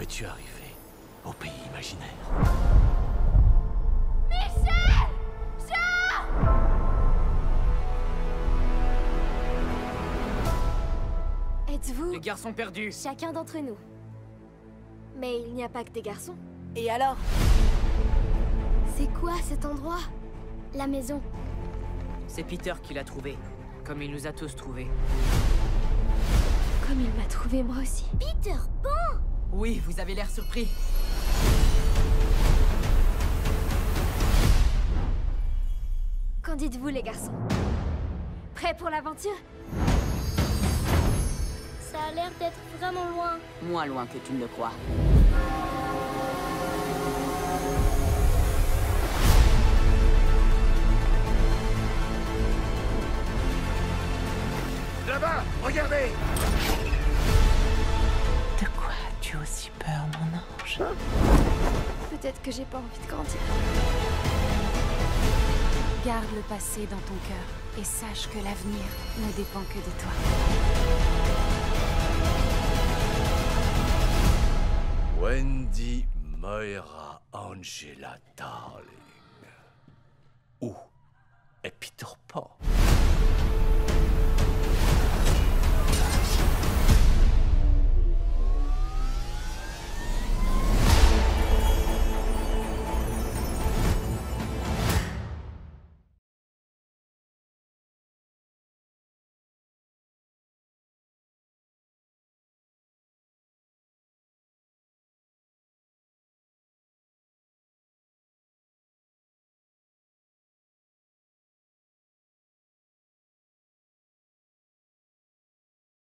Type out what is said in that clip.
Es-tu arrivé au pays imaginaire Michel Jean Êtes-vous Les garçons perdus chacun d'entre nous? Mais il n'y a pas que des garçons. Et alors? C'est quoi cet endroit? La maison? C'est Peter qui l'a trouvé, comme il nous a tous trouvés. Comme il m'a trouvé moi aussi. Peter Pan Oui, vous avez l'air surpris. Qu'en dites-vous les garçons? Prêts pour l'aventure? Ça a l'air d'être vraiment loin. Moins loin que tu ne le crois. Là-bas Regardez Peut-être que j'ai pas envie de grandir. Garde le passé dans ton cœur et sache que l'avenir ne dépend que de toi. Wendy Moira Angela Darling. Où